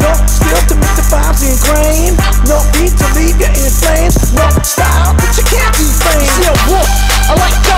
No skill to make the vibes ingrained. No beat to leave you in flames. No style that you can't be defame. Yeah, whoop. I like.